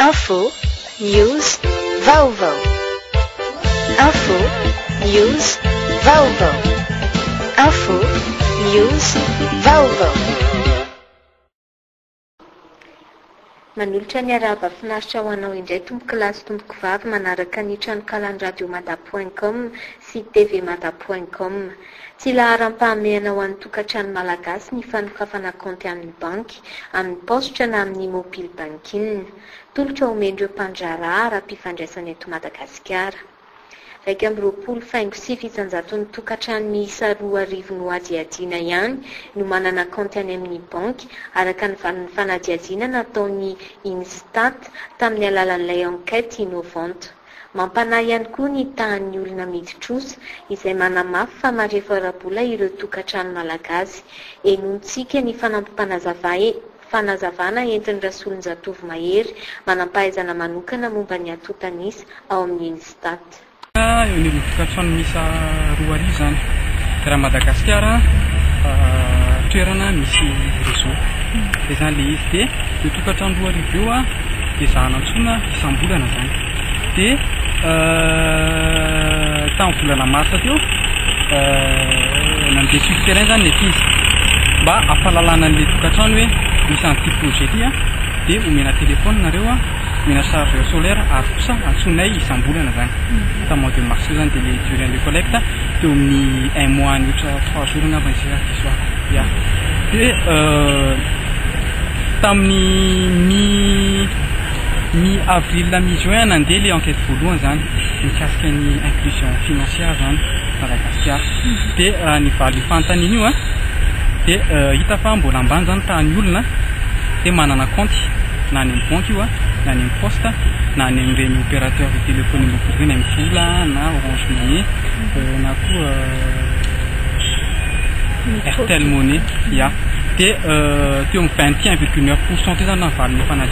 Info, news, vaovao. Info, news, vaovao. Info, news, vaovao. Manolotra ny harahaba finaritra ho anao indray tompoko lahy sy tompoko vavy manaraka ny tranonkalan'ny radio mada point com sy tvmada point com. Tsy laharam-pahamehana ho an'ny tokantrano malagasy ny fanokafana kaonty amin'ny banky, amin'ny paositra na amin'ny mopile banking. Tolotra omen'ireo mpandraharaha ara-pifandraisana eto Madagasikara. Iraika amby roapolo faingo sivy isanjaton'ny tokantrano miisa roa arivo nohadihadiana ihany no manana kaonty any amin'ny banky, araka ny valin'ny fanadihadiana nataon'ny Instat tamin'ny alalan'ilay enquête innovante. Mampanahy ihany koa ny tahan'ny olona midy trosa, izay manamafy fa marefo ara-bola ireo tokantrano malagasy. Henointsika ny fanampim-panazavà e! fanazavana entin'i Rasolonjatovo Mahery, manampahaizana manokana momba ny atontan'isa, ao amin'ny Unistat. Eo anivon'ny tokantrano miisa roa arivo izany. Raha ny Madagasikara, toerana misy réseau. Izay izany ilay izy. Dia io tokantrano roa arivo io dia zahana antsoina. Isam-bolana izany. Dia tamin'ny volana marsa teo, nandeha sur terrain izany ny ankizy mba hampahalalana an'ilay tokantrano hoe misy an'ity projet ity an, dia omena téléphone nareo an, omena chargeur solaire ary kosa antsoinay isam-bolana izany. Tamin'ny mois de mars teo izany dia ilay durée an'ilay collecte teo amin'ny un mois mihoatra trois jours angamba izay raha tsy diso ahy, ya. Dia tamin'ny mi. Ny avril na mi juin nandeha le enquête voalohany zany mikasika ny inclusion financière zany Madagasikara de ny valin'ny fanontaniana io an de hita fa mbola ambany zany taha ny olona hoe manana kaonty na any amin'ny banky io an na any amin'ny poste na any amin'ireny opérateur de téléphonie mobile ireny M-Vola na Orange Money na koa Airtel Money ya de teo amin'ny vingt et un virgule neuf pourcent teo zany ny valin'ny fanadihadiana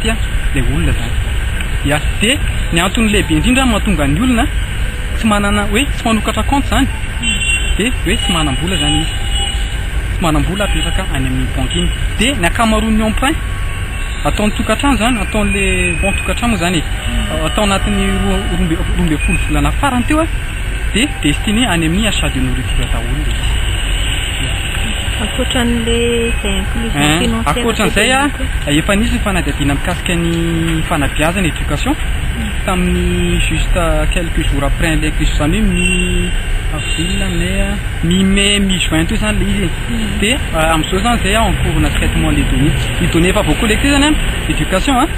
Dia ilay olona izany. Ya. Dia ny antony lehibe indrindra mahatonga ny olona tsy manana hoe tsy manokatra compte izany dia hoe tsy manam-bola izany izy. Tsy manam-bola apetraka any amin'iny banky iny. Dia ny ankamaroan'ny emprunt ataon'ny tokantrano izany, ataon'ilay banky tokantrano moa izany e, atao anatin'ny roa roa ambin'ny folo volana farany teo a. De destiny any amin'ny achat de nourriture daholo le izy. Ankoatran'le izay inclusion financière. Ankoatran'izay a, efa nisy ny fanadihadiana mikasika ny fanabeazana, éducation, tamin'ny juste quelques jours après an'le inclusion, izany hoe mi avril, mai a, mi mai, mi juin teo izany le izy e. De amin'izao izany izay en cours-na traitement le données. Ny données efa voa-collecter izany an, éducation an.